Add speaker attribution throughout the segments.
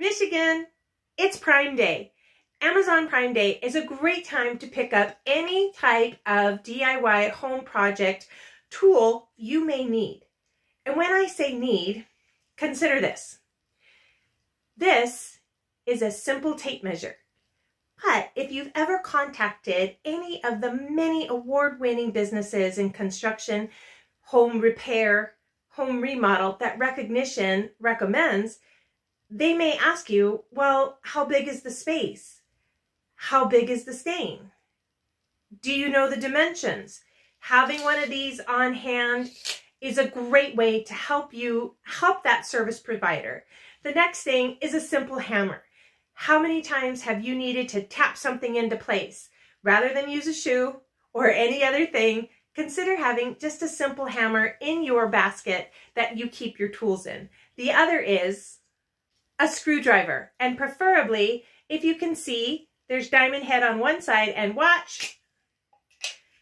Speaker 1: Michigan, it's Prime Day. Amazon Prime Day is a great time to pick up any type of DIY home project tool you may need. And when I say need, consider this. This is a simple tape measure. But if you've ever contacted any of the many award-winning businesses in construction, home repair, home remodel that recognition recommends, they may ask you, well, how big is the space? How big is the stain? Do you know the dimensions? Having one of these on hand is a great way to help you help that service provider. The next thing is a simple hammer. How many times have you needed to tap something into place? Rather than use a shoe or any other thing, consider having just a simple hammer in your basket that you keep your tools in. The other is a screwdriver. And preferably, if you can see, there's diamond head on one side and watch,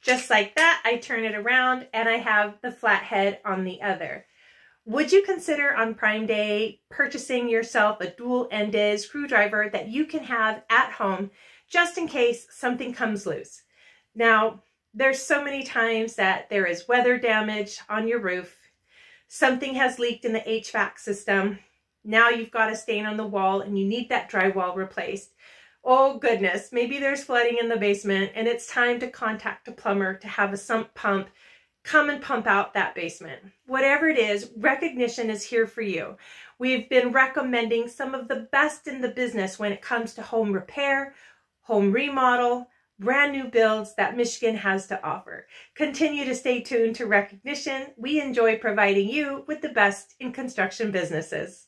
Speaker 1: just like that, I turn it around and I have the flat head on the other. Would you consider on Prime Day purchasing yourself a dual-ended screwdriver that you can have at home just in case something comes loose? Now, there's so many times that there is weather damage on your roof, something has leaked in the HVAC system, now you've got a stain on the wall and you need that drywall replaced. Oh goodness, maybe there's flooding in the basement and it's time to contact a plumber to have a sump pump come and pump out that basement. Whatever it is, recognition is here for you. We've been recommending some of the best in the business when it comes to home repair, home remodel, brand new builds that Michigan has to offer. Continue to stay tuned to recognition. We enjoy providing you with the best in construction businesses.